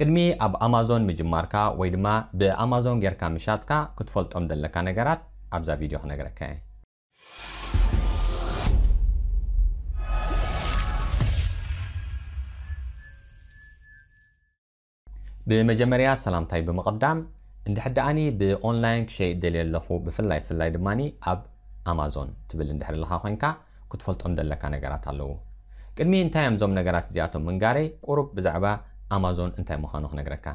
ቅድሚ ኣብ ኣማዞን ምጅማርካ ወይ ድማ ብኣማዞን ጌርካ ምሻጥካ ክትፈልጦም ዘለካ ነገራት ኣብዛ ቪድዮ ክነግረካ እየ ብመጀመርያ ሰላምታይ ብምቕዳም እንድሕር ደኣኒ ብኦንላይን ክሸይጥ ደልየ ኣለኹ ብፍላይ ብፍላይ ድማኒ ኣብ ኣማዞን ትብል እንድሕር ኣለካ ኮንካ ክትፈልጦም ዘለካ ነገራት ኣለዉ ቅድሚ እንታይ እዮም እዞም ነገራት እዚኣቶም ምንጋረይ ቁሩብ ብዛዕባ ኣማዞን እንታይ ምዃኑ ክነግረካ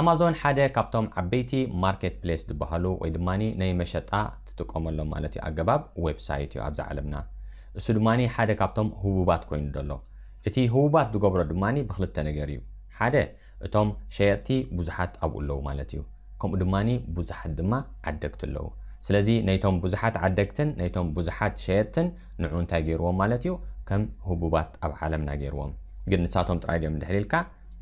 ኣማዞን ሓደ ካብቶም ዓበይቲ ማርኬት ፕሌስ ዝበሃሉ ወይ ድማ ናይ መሸጣ ትጥቀመሎም ማለት እዩ ኣገባብ ዌብሳይት እዩ ኣብዛ ዓለምና እሱ ድማ ሓደ ካብቶም ህቡባት ኮይኑ ዘሎ እቲ ህቡባት ዝገብሮ ድማ ብክልተ ነገር እዩ ሓደ እቶም ሸየጥቲ ብዙሓት ኣብኡ ኣለዉ ማለት እዩ ከምኡ ድማ ብዙሓት ድማ ዓደግቲ ኣለዉ ስለዚ ናይቶም ብዙሓት ዓደግትን ናይቶም ብዙሓት ሸየጥትን ንዑ እንታይ ገይርዎም ማለት እዩ ከም ህቡባት ኣብ ዓለምና ገይርዎም ግን ንሳቶም ጥራይ ድዮም ድሕሊልካ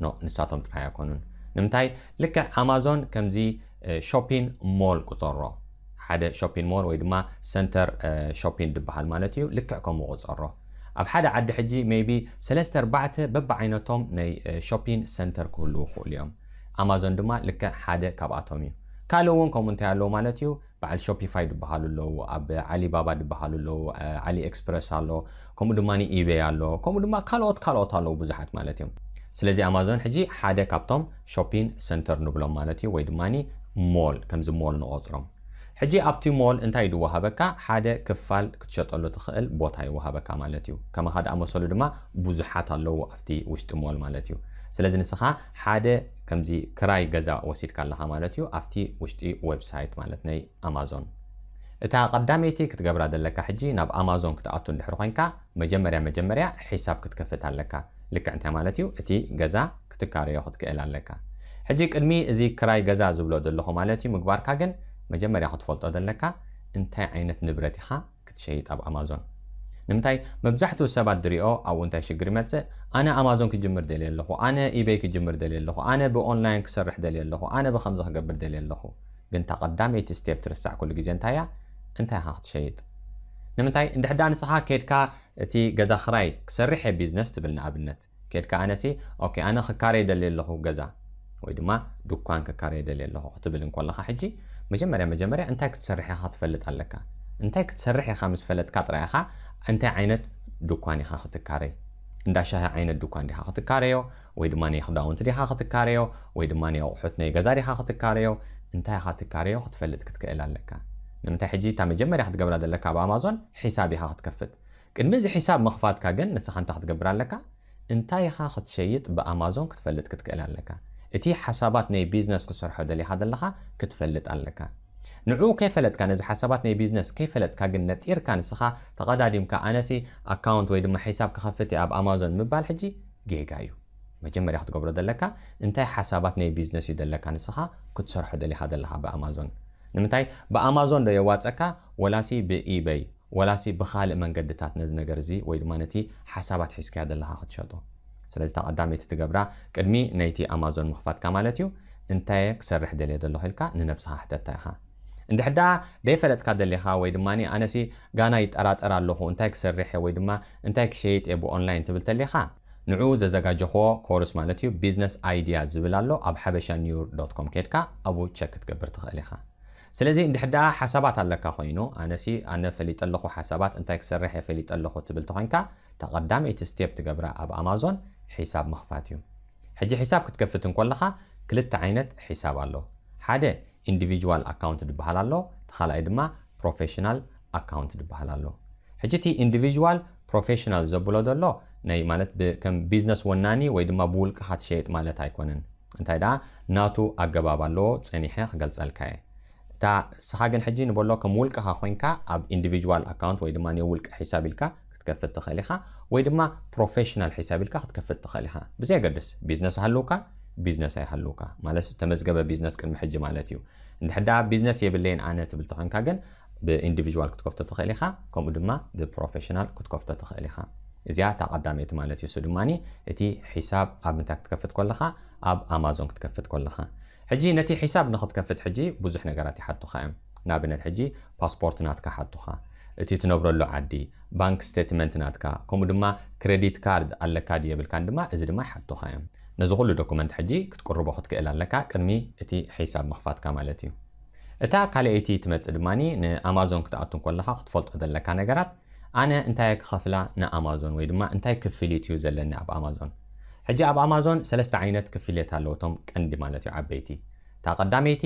ንሳቶም ጥራይ ኣይኮኑን ንምንታይ ልክዕ ኣማዞን ከምዚ ሾፒን ሞል ቁፀሮ ሓደ ሾፒን ሞል ወይ ድማ ሰንተር ሾፒን ዝበሃል ማለት እዩ ልክዕ ከምኡ ቁፀሮ ኣብ ሓደ ዓዲ ሕጂ ቢ 34 ዓይነቶም ናይ ሾፒን ሰንተር ክህልው ክእሉ እዮም ኣማዞን ድማ ልክዕ ሓደ ካብኣቶም እዩ ካልእ እውን ከምኡ እንታይ ኣለዉ ማለት እዩ በዓል ሾፒፋይ ዝበሃሉ ኣለዉ ኣብ ዓሊባባ ዝበሃሉ ኣለዉ ዓሊ ኤክስፕረስ ኣሎ ከምኡ ድማ ኢቤይ ኣሎ ከምኡ ድማ ካልኦት ካልኦት ኣለዉ ብዙሓት ማለት እዮም ስለዚ ኣማዞን ሕጂ ሓደ ካብቶም ሾፒንግ ሰንተር ንብሎም ማለት እዩ ወይ ድማ ሞል ከምዚ ሞል ንቆፅሮም ሕጂ ኣብቲ ሞል እንታይ ድወሃበካ ሓደ ክፋል ክትሸጠሉ ትኽእል ቦታ ይወሃበካ ማለት እዩ ከመካ ድኣመሰሉ ድማ ብዙሓት ኣለዉ ኣብቲ ውሽጢ ሞል ማለት እዩ ስለዚ ንስኻ ሓደ ከምዚ ክራይ ገዛ ወሲድካ ኣለካ ማለት እዩ ኣብቲ ውሽጢ ዌብሳይት ማለት ናይ ኣማዞን እታ ቀዳመይቲ ክትገብራ ዘለካ ሕጂ ናብ ኣማዞን ክትኣቱ ንድሕሪ ኮንካ መጀመርያ መጀመርያ ሒሳብ ክትከፍት ኣለካ لكن تمالتيو اتي غزا كتكاري ياخد كالا لكا حجي كدمي ازي كراي غزا زبلو دلوخو مالتيو مقبار كاقن مجمري ياخد فولت ادلكا انتاي عينت نبرتي خا كتشهيد اب امازون نمتاي مبزحتو سبات دريو او انتاي شقر انا امازون كجمر دلي اللوخو انا اي باي كجمر دلي اللوخو انا بو اونلاين كسرح دلي اللوخو انا بخمزه قبر دلي اللوخو قن تقدام اي تستيب ترسع كل جزي انتايا انتاي هاخد شهيد نمتاي اند حدا نصحا كيدكا تي غزا خراي كسرح بيزنس تبلنا ابنت كيدكا انسي اوكي انا خكاري دلي له غزا ويدما دوكان كاري دلي له تبلن كل حجي مجمريا مجمريا انت كتسرح يا خط فلت عليك انت كتسرح يا خامس فلت كاطريخا انت عينت دوكاني خا خط كاري اندا شاه عينت دوكان دي خط كاريو ويدما ني خداون تدي خط كاريو ويدما ني اوحت غزا دي خط كاريو انت خط كاريو خط فلت كتكال عليك نمتا حجي تا مجمري حد قبرا دلكا بامازون حسابي ها كفت كن مزي حساب مخفات كاقن نسا خان تاحت قبرا لكا انتا يخا خد شيط بامازون كتفلت كتكالا لكا اتي حسابات ني بيزنس كسر حد اللي حد لها كتفلت على لكا نعو كيف فلت كان اذا حسابات ني بيزنس كيف فلت كاقن نتير كان سخا تغادا ديم كأنسي اكاونت ويدم حساب كخفتي اب امازون مبال حجي جيجايو مجمري حد قبرا دلكا انتا حسابات ني بيزنس يدلكا نسخا كتسر حد اللي حد لها بامازون ንምንታይ ብኣማዞን ዶ የዋፀካ ወላሲ ብኢበይ ወላሲ ብካልእ መንገድታት ነዚ ነገር እዚ ወይ ድማ ነቲ ሓሳባት ሒዝካያ ዘለካ ክትሸጡ ስለዚ ተቐዳመይቲ ትገብራ ቅድሚ ናይቲ ኣማዞን ምኽፋትካ ማለት እዩ እንታይ ክሰርሕ ደልየ ዘለኹ ኢልካ ንነብስኻ ሕተታ ኢኻ እንድሕ ዳ ደይፈለጥካ ደሊኻ ወይ ድማ ኣነሲ ጋና ይጠራጠር ኣለኹ እንታይ ክሰርሐ ወይ ድማ እንታይ ክሸይጥ የ ብኦንላይን ትብል ተሊኻ ንዑ ዘዘጋጀኽዎ ኮርስ ማለት እዩ ቢዝነስ ኣይድያ ዝብል ኣሎ ኣብ ሓበሻ ኒውር ዶትኮም ኬድካ ኣብኡ ቸክ ክትገብር ትኽእል ኢኻ ስለዚ እንድሕ እንድሕዳ ሓሳባት ኣለካ ኮይኑ ኣነሲ ኣነ ፈሊጠ ኣለኹ ሓሳባት እንታይ ክሰርሕ የፈሊጠ ኣለኹ ትብል ኮንካ ተቐዳመይቲ ስቴፕ ትገብረ ኣብ ኣማዞን ሒሳብ ምኽፋት እዩ ሕጂ ሒሳብ ክትከፍት እንከለካ ክልተ ዓይነት ሒሳብ ኣሎ ሓደ ኢንዲቪድዋል ኣካውንት ድበሃል ኣሎ ተካልኣይ ድማ ፕሮፌሽናል ኣካውንት ድበሃል ኣሎ ሕጂ እቲ ኢንዲቪድዋል ፕሮፌሽናል ዘብሎ ዘሎ ናይ ማለት ከም ቢዝነስ ወናኒ ወይ ድማ ብውልቅካ ትሸየጥ ማለት ኣይኮነን እንታይ ደኣ ናቱ ኣገባብ ኣለዎ ፀኒሐ ክገልፀልካ እየ تا سحاجن حجي نقول لكم ولك ها خوينكا اب انديفيدوال اكونت ويدما ني ولك حساب لك كتكفت تخليها ويدما بروفيشنال حساب لك كتكفت تخليها بزي قدس بزنس هلوكا بزنس هاي هلوكا مالس تمزقب بزنس كن محج مالتي عند بزنس يبلين انا تبل تخنكا جن بانديفيدوال كتكفت تخليها كوم دما ذا بروفيشنال كتكفت تخليها زيا تا قدامي مالتي سدماني اتي حساب اب متاك كلها اب امازون كتكفت كلها حجي نتي حساب نخط كفت حجي بوزحنا قراتي حد تخايم نابنا حجي باسبورت ناتك حد تخا اتي تنبرو اللو عدي بانك ستيتمنت ناتك كومو دما كريديت كارد على كادي يبل كان دما ازي دما حد تخايم نزغو اللو دوكومنت حجي كتكرو بوخط كإلا لكا كرمي اتي حساب مخفات كامالتي اتا كالي اتي تمت ادماني نا امازون كتاعتن كلها خطفلت ادل لكا نقرات انا انتايك خفلا نا امازون ويدما انتايك كفليت يوزل لنا اب امازون ሕጂ ኣብ ኣማዞን ሰለስተ ዓይነት ክፍልት ኣለዉ እቶም ቀንዲ ማለት እዩ ዓበይቲ እታ ቀዳመይቲ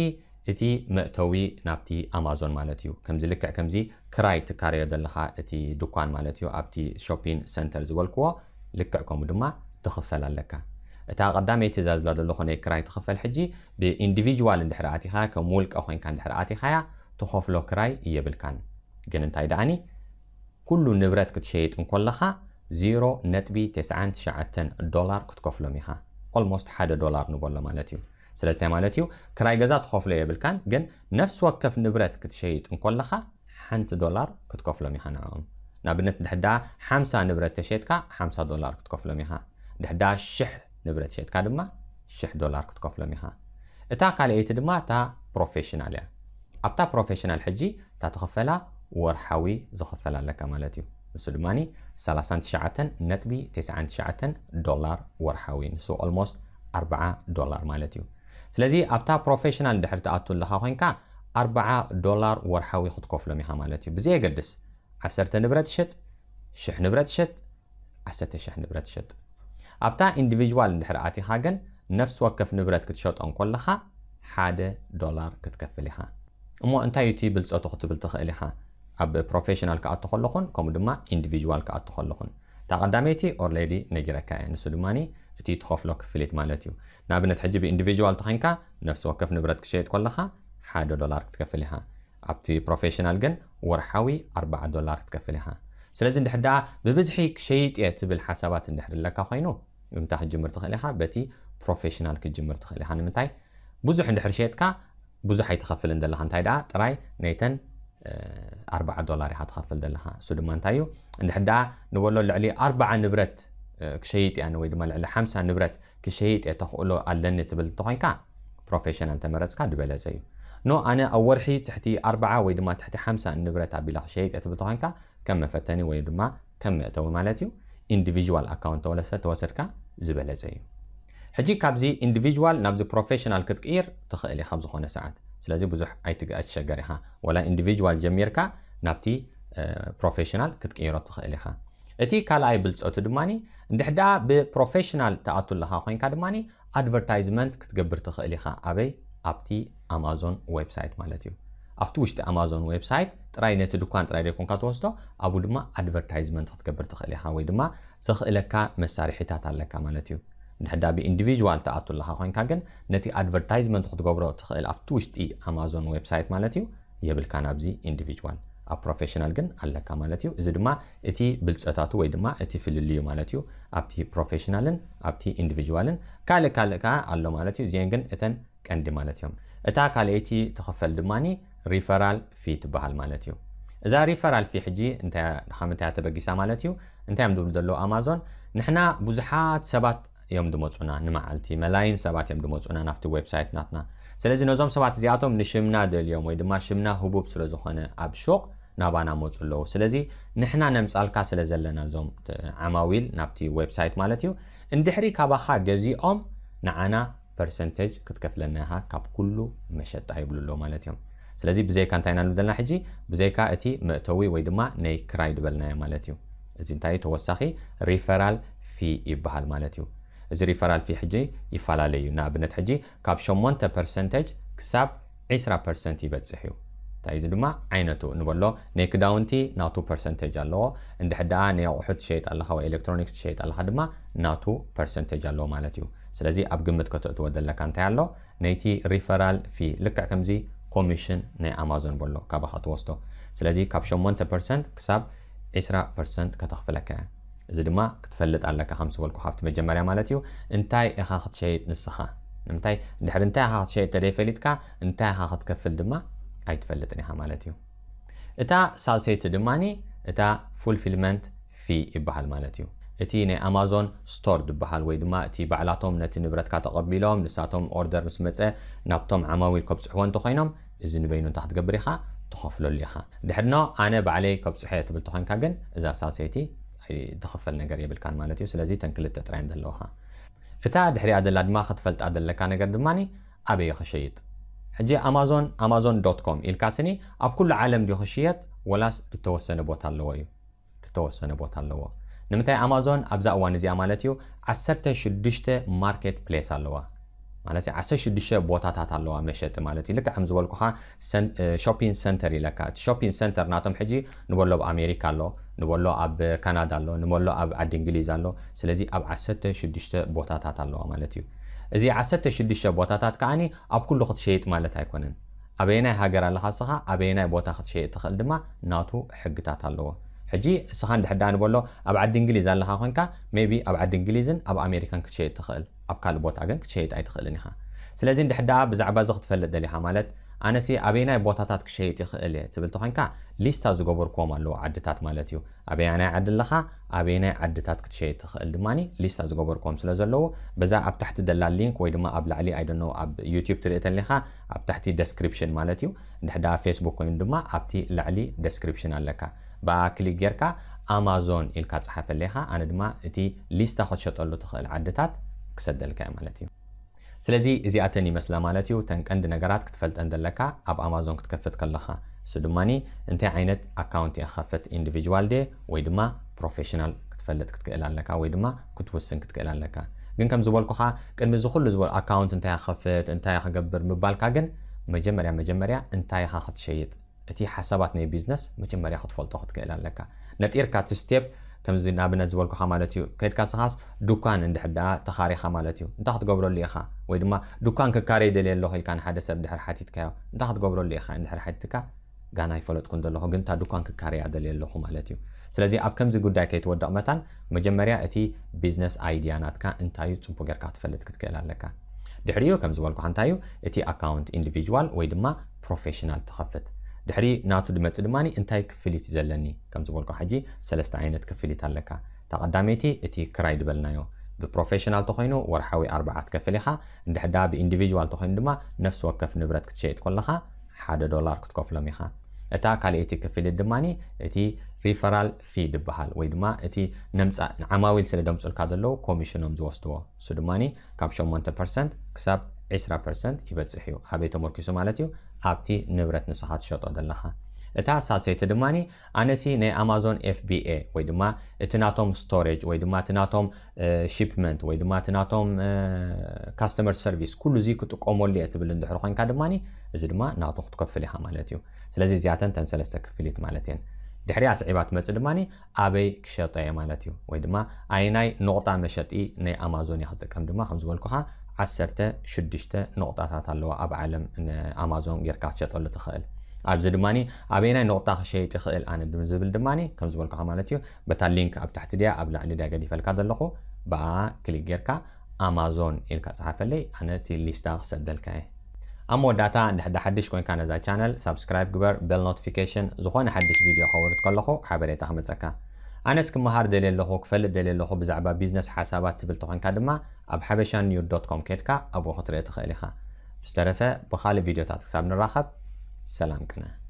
እቲ መእተዊ ናብቲ ኣማዞን ማለት እዩ ከምዚ ልክዕ ከምዚ ክራይ ትካረዮ ዘለካ እቲ ድኳን ማለት እዩ ኣብቲ ሾፒንግ ሰንተር ዝበልክዎ ልክዕ ከምኡ ድማ ትኽፈል ኣለካ እታ ቀዳመይቲ እዛ ዝብላ ዘለኹ ናይ ክራይ ትኽፈል ሕጂ ብኢንዲቪጅዋል እንድሕር ኣቲኻያ ከም ውልቀ ኮንካ እንድሕር ኣቲኻያ ትኸፍሎ ክራይ እየብልካን ግን እንታይ ደኣኒ ኩሉ ንብረት ክትሸየጥ እንከለኻ 0.99 ዶላር ክትከፍሎም ኢኻ ኦልሞስት 1 ዶላር ንበሎ ማለት እዩ ስለዝታይ ማለት እዩ ክራይ ገዛ ትኸፍሎ የብልካን ግን ነፍሲ ወከፍ ንብረት ክትሸይጥ እንከለኻ ሓንቲ ዶላር ክትከፍሎም ኢኻ ንዕኦም ንኣብነት ድሕዳ 50 ንብረት ተሸጥካ 50 ዶላር ክትከፍሎም ኢኻ ድሕዳ 100 ንብረት ሸጥካ ድማ 100 ዶላር ክትከፍሎም ኢኻ እታ ካልአይቲ ድማ እታ ፕሮፌሽናል እያ ኣብታ ፕሮፌሽናል ሕጂ እታ ተኸፈላ ወርሓዊ ዝኽፈል ኣለካ ማለት እዩ ንሱ ድማኒ 39 ነጥቢ 99 ዶላር ወርሓዊ ንሱ ኦልሞስት 40 ዶላር ማለት እዩ ስለዚ ኣብታ ፕሮፌሽናል ድሕሪ ትኣቱ ኣለካ ኮንካ 40 ዶላር ወርሓዊ ክትከፍሎም ኢኻ ማለት እዩ ብዘየገድስ 10 ንብረት ሸጥ 10 ንብረት ሸጥ 10000 ንብረት ሸጥ ኣብታ ኢንዲቪዥዋል እንድሕር ኣቲኻ ግን ነፍሲ ወከፍ ንብረት ክትሸጦም ከለኻ ሓደ ዶላር ክትከፍል ኢኻ እሞ እንታይ እዩ እቲ ብልፀቱ ክትብል ትኽእል ኢኻ ኣብ ፕሮፌሽናል ክኣቱ ከለኹን ከምኡ ድማ ኢንዲቪዥዋል ክኣቱ ከለኹን እታ ቀዳመይቲ ኦርሌዲ ነጊረካ እየ ንሱ ድማ እቲ ትኸፍሎ ክፍሊት ማለት እዩ ንኣብነት ሕጂ ብኢንዲቪዥዋል ተኮንካ ነፍሲ ወከፍ ንብረት ክሸየጥ ከለካ ሓደ ዶላር ክትከፍል ኢኻ ኣብቲ ፕሮፌሽናል ግን ወርሓዊ 4 ዶላር ክትከፍል ኢኻ ስለዚ እንድሕር ደኣ ብብዝሒ ክሸይጥ እየ ትብል ሓሳባት እንድሕር ኣለካ ኮይኑ ብምንታይ ክጅምር ትኽእል ኢኻ በቲ ፕሮፌሽናል ክጅምር ትኽእል ኢኻ ንምንታይ ብዙሕ እንድሕር ሸየጥካ ብዙሕ ኣይትኸፍልን ዘለካ እንታይ ደኣ ጥራይ ናይተን 4 آه، دولار راح تخفل لها سو دمان تايو عند حدا نولو لعلي 4 آه، يعني نبرت كشيت يعني إيه، ويد مال على 5 نبرت كشيت يتخلو على النت بل توين كان بروفيشنال تمرز كان دبل زي نو انا اورحي تحتي 4 ويد ما تحتي 5 نبرت ابي لها شيت يتبل إيه، توين كان كم فتني ويد ما كم تو مالتيو انديفيديوال اكونت ولا ست وسركا زبل زي حجي كابزي انديفيديوال نابز بروفيشنال كتقير تخلي خمس خونه ساعات سلازي بزح أي تج أشياء جريها ولا individual جميركا نبتي professional كتك إيرو تخليها أتي كلا أي بلس أتود ماني نحدا ب professional تعطل لها خوين كدماني advertisement كتجبر تخليها أبي أبتي Amazon website مالتيو أفتوش Amazon website تراي نت دكان تراي ركون كاتوستو أبو دما advertisement كتجبر تخليها ويدما تخليها مساري حتى تعلق مالتيو ድሕር ዳ ብኢንዲቪዥዋል ተኣቱለካ ኮንካ ግን ነቲ ኣድቨርታይዝመንት ክትገብሮ ትኽእል ኣብቲ ውሽጢ ኣማዞን ዌብሳይት ማለት እዩ የብልካ ናብዚ ኢንዲቪዥዋል ኣብ ፕሮፌሽናል ግን ኣለካ ማለት እዩ እዚ ድማ እቲ ብልፀታቱ ወይ ድማ እቲ ፍልልዩ ማለት እዩ ኣብቲ ፕሮፌሽናልን ኣብቲ ኢንዲቪዥዋልን ካልእ ካልእ ከዓ ኣሎ ማለት እዩ እዚአን ግን እተን ቀንዲ ማለት እዮም እታ ካልአይቲ ትኽፈል ድማኒ ሪፈራል ፊ ትበሃል ማለት እዩ እዛ ሪፈራል ፊ ሕጂ ከምንታይ ተበጊሳ ማለት እዩ እንታይ እዮም ዝብሉ ዘለዉ ኣማዞን ንሕና ብዙሓት ሰባት يوم دموزنا نمعلتي ملايين سبات يوم دموزنا نفتي ويب سايت ناتنا سلازي نظام سبات زياتهم نشمنا دل يوم ويدما شمنا هبوب سلزخانة أبشوق نابانا موزلو سلازي نحنا نمس ألقا سلزلنا زوم عماويل نفتي ويب سايت مالتيو اندحري كاباخا جزي أم نعانا برسنتج كتكفلناها كاب كلو مشتا يبلو لو مالتيو سلازي بزيكا انتاينا نبدلنا حجي بزيكا اتي مأتوي ويدما نيكرايد بلنا مالتيو زين تاي توسخي ريفرال في إبهال مالتيو እዚ ሪፈራል ፊ ሕጂ ይፈላለ እዩ ንኣብነት ሕጂ ካብ 8 ፐርሰንተጅ ክሳብ 20 ፐርሰንት ይበፅሕ እዩ እንታይ እዚ ድማ ዓይነቱ ንበሎ ናይ ክዳውንቲ ናቱ ፐርሰንተጅ ኣለዎ እንድሕር ደኣ ናይ ኣቑሑት ትሸይጥ ኣለካ ወይ ኤሌክትሮኒክስ ትሸይጥ ኣለካ ድማ ናቱ ፐርሰንተጅ ኣለዎ ማለት እዩ ስለዚ ኣብ ግምት ከተእትዎ ዘለካ እንታይ ኣሎ ናይቲ ሪፈራል ፊ ልክዕ ከምዚ ኮሚሽን ናይ ኣማዞን በሎ ካባኻ ትወስዶ ስለዚ ካብ 8 ፐርሰንት ክሳብ 20 ፐርሰንት ከተኽፍለካ እየ إذا دماغ كتفلت على كخمس والكو حافت مجمرة مالتيو انتاي اخاخد شيء نسخة انتاي لحد انتاي اخاخد شيء تري فلتكا انتاي اخاخد كفل دماغ اي تفلت انيها مالتيو اتا سالسي تدماني اتا fulfillment في ابحال مالتيو اتي ني امازون ستور دبحال وي دماغ اتي بعلاتهم نتي نبرتكا تقبيلهم نساتهم اوردر مسمتة نابتهم عماوي الكوب صحوان تخينهم إذا نبينو تحت قبريخا تخفلو ليخا دحرنا انا بعلي كوب صحية تبلتوخان كاقن اذا سالسيتي ይድኽፈል ነገር የብልካን ማለት እዩ ስለዚ ተን ክልተ ጥራይ ዘለውኻ እታ ድሕሪያ ዘላ ድማ ክትፈልጣ ዘለካ ነገር ድማኒ ኣበየ ክሸይጥ ሕጂ ኣማዞን ኣማዞን ዶት ኮም ኢልካ ስኒ ኣብ ኩሉ ዓለም ድዩ ክሽየጥ ወላስ ዝተወሰነ ቦታ ኣለዎ እዩ ዝተወሰነ ቦታ ኣለዎ ንምንታይ ኣማዞን ኣብዛ እዋን እዚኣ ማለት እዩ 16 ማርኬት ፕሌስ ኣለዋ ማለት 16 ቦታታት ኣለዋ መሸጢ ማለት እዩ ልክዕ ከም ዝበልኩካ ሾፒንግ ሰንተር ኢለካ እቲ ሾፒንግ ሰንተር ናቶም ሕጂ ንበሎ ኣብ ኣሜሪካ ኣሎ ንበሎ ኣብ ካናዳ ኣሎ ንበሎ ኣብ ዓዲ እንግሊዝ ኣሎ ስለዚ ኣብ 16 ቦታታት ኣለዋ ማለት እዩ እዚ 16 ቦታታት ከዓኒ ኣብ ኩሉ ክትሸይጥ ማለት ኣይኮነን ኣበየናይ ሃገር ኣለካ ስኻ ኣበየናይ ቦታ ክትሸየጥ ትኽእል ድማ ናቱ ሕግታት ኣለዎ ሕጂ እስኻ ንድሕዳ ንበሎ ኣብ ዓዲ እንግሊዝ ኣለካ ኮንካ ሜቢ ኣብ ዓዲ እንግሊዝን ኣብ ኣሜሪካን ክትሸየጥ ትኽእል اب كال بوتا غن كشيت اي تخل نيها سلازي ندحدا بزعبا زخت فل دليها مالت انا سي ابينا بوتاتات كشيت يخل تبل توخنكا ليستا زو غبر كوم الو عدتات مالتيو ابي انا عد لها ابينا عدتات كشيت تخل دماني ليستا زو غبر كوم سلازلو بزا اب تحت دلال لينك وي دما اب لعلي اي دون نو اب يوتيوب تريت لها اب تحت ديسكريبشن مالتيو ندحدا فيسبوك وين دما ابتي لعلي ديسكريبشن عليك با كليك غيركا امازون الكا صحف لها انا دما اتي ليستا خشطلو تخل عدتات كسد لك مالتي سلازي زياتني مثل مالتي تنك عند نغرات كتفلت عند لك اب امازون كتكفت كلخا سدماني انت عينت اكونت يا خفت انديفيديوال دي ويدما بروفيشنال كتفلت كتكال لك ويدما كتوسن كتكال لك جن كم زوال كوخا كن مزو كل زوال اكونت انت يا خفت انت يا خجبر مبالكا جن مجمريا مجمريا انت يا خخت شيط اتي حساباتني بيزنس مجمريا خطفلت خطك الى لك نتيركا تستيب ከምዚ ንኣብነት ዝበልኩካ ማለት እዩ ከድካ ስኻስ ዱካን እንድሕር ደኣ ተኻሪኻ ማለት እዩ እንታይ ክትገብረሉ ኢኻ ወይ ድማ ዱካን ክካረይ ደልየ ኣለኹ ኢልካ ንሓደ ሰብ ድሕር ሓቲትካዮ እንታይ ክትገብረሉ ኢኻ እንድሕር ሓቲትካ ጋና ይፈለጥኩን ዘለኹ ግን እታ ዱካን ክካረያ ደልየ ኣለኹ ማለት እዩ ስለዚ ኣብ ከምዚ ጉዳይ ከይትወደቕ መታን መጀመርያ እቲ ቢዝነስ ኣይድያ ናትካ እንታይ እዩ ፅቡቅ ጌርካ ክትፈልጥ ክትክእል ኣለካ ድሕሪኡ ከም ዝበልኩ እንታይ እዩ እቲ ኣካውንት ኢንዲቪድዋል ወይ ድማ ፕሮፌሽናል ትኸፍት ድሕሪ ናቱ ድመፅእ ድማ እንታይ ክፍሊት እዩ ዘለኒ ከም ዝበልኩ ሕጂ ሰለስተ ዓይነት ክፍሊት ኣለካ እታ ቀዳመይቲ እቲ ክራይ ድበልናዮ ብፕሮፌሽናል ተኮይኑ ወርሓዊ ኣርባዓት ከፍል ኢኻ እንድሕዳ ብኢንዲቪዥዋል ተኮይኑ ድማ ነፍሲ ወከፍ ንብረት ክትሸየጥ ከለካ ሓደ ዶላር ክትከፍሎም ኢኻ እታ ካልአይቲ ክፍሊት ድማ እቲ ሪፈራል ፊ ዝበሃል ወይ ድማ እቲ ነምፃእ ዓማዊል ስለ ደምፅልካ ዘለዉ ኮሚሽኖም ዝወስድዎ እሱ ድማ ካብ 8 ፐርሰንት ክሳብ 20 ፐርሰንት ይበፅሕ እዩ ኣበይ ተመርኪሱ ማለት እዩ ኣብቲ ንብረት ንስኻ ትሸጦ ዘለኻ እታ ሳልሰይቲ ድማኒ ኣነሲ ናይ ኣማዞን ኤፍቢኤ ወይ ድማ እቲ ናቶም ስቶሬጅ ወይ ድማ እቲ ናቶም ሺፕመንት ወይ ድማ እቲ ናቶም ካስተመር ሰርቪስ ኩሉ እዚ ክጥቀመሉ እየ ትብል እንድሕር ኮንካ ድማኒ እዚ ድማ ናቱ ክትከፍል ኢኻ ማለት እዩ ስለዚ እዚኣተን ተን ሰለስተ ክፍሊት ማለት እየን ድሕሪያ ስዒባ ትመፅእ ድማኒ ኣበይ ክሸጠ እየ ማለት እዩ ወይ ድማ ኣይናይ ንቑጣ መሸጢ ናይ ኣማዞን እየ ክጥቀም ድማ ከም ዝበልኩካ ዓሰርተ ሽዱሽተ ንቑጣታት ኣለዋ ኣብ ዓለም ኣማዞን ጌርካ ክትሸጠሉ ትኽእል ኣብዚ ድማ ኣበየናይ ንቑጣ ክሸይጥ ይኽእል ኣነ ዝብል ድማ ከም ዝበልኩካ ማለት እዩ በታ ሊንክ ኣብ ታሕቲ ድያ ኣብ ላዕሊ ድያ ገዲፈልካ ዘለኹ ብኣ ክሊክ ጌርካ ኣማዞን ኢልካ ፅሓፈለይ ኣነ እቲ ሊስታ ክሰደልካ እየ ኣብ መወዳእታ ንድሕዳ ሓድሽ ኮይንካ ነዛ ቻነል ሳብስክራይብ ግበር ቤል ኖቲፊኬሽን ዝኾነ ሓድሽ ቪድዮ ከወርድ ከለኹ ሓበሬታ ክመፀካ أنا أنس كمهار دليل الله كفل دليل الله بزعبا بيزنس حسابات تبل تخن كدما أب حبشان نيو دوت كوم كيتكا أبو خطرية تخيليخا بسترفة بخالي فيديو تاتك سابن الراخب سلام كنا